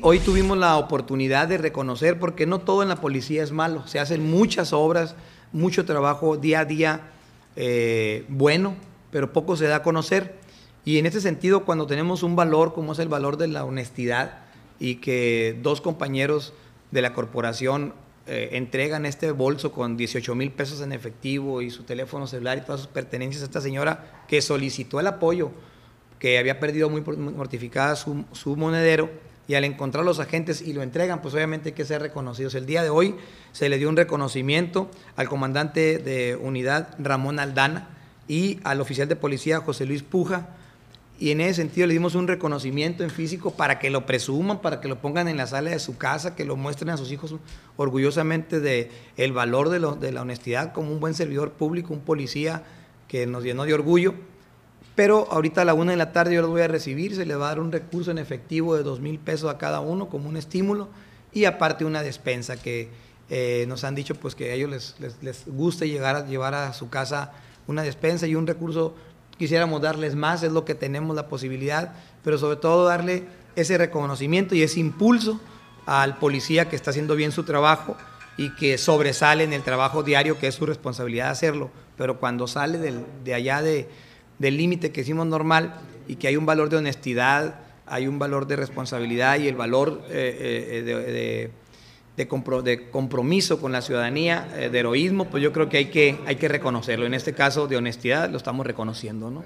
Hoy tuvimos la oportunidad de reconocer, porque no todo en la policía es malo, se hacen muchas obras, mucho trabajo día a día eh, bueno, pero poco se da a conocer. Y en este sentido, cuando tenemos un valor como es el valor de la honestidad y que dos compañeros de la corporación eh, entregan este bolso con 18 mil pesos en efectivo y su teléfono celular y todas sus pertenencias a esta señora que solicitó el apoyo, que había perdido muy mortificada su, su monedero, y al encontrar los agentes y lo entregan, pues obviamente hay que ser reconocidos. El día de hoy se le dio un reconocimiento al comandante de unidad Ramón Aldana y al oficial de policía José Luis Puja, y en ese sentido le dimos un reconocimiento en físico para que lo presuman, para que lo pongan en la sala de su casa, que lo muestren a sus hijos orgullosamente de el valor de, de la honestidad como un buen servidor público, un policía que nos llenó de orgullo. Pero ahorita a la una de la tarde yo los voy a recibir, se les va a dar un recurso en efectivo de dos mil pesos a cada uno como un estímulo y aparte una despensa que eh, nos han dicho pues que a ellos les, les, les gusta llegar a llevar a su casa una despensa y un recurso. Quisiéramos darles más, es lo que tenemos la posibilidad, pero sobre todo darle ese reconocimiento y ese impulso al policía que está haciendo bien su trabajo y que sobresale en el trabajo diario, que es su responsabilidad hacerlo, pero cuando sale del, de allá de, del límite que hicimos normal y que hay un valor de honestidad, hay un valor de responsabilidad y el valor eh, eh, de, de compro, de, compromiso con la ciudadanía, eh, de heroísmo, pues yo creo que hay, que hay que reconocerlo. En este caso de honestidad lo estamos reconociendo, ¿no?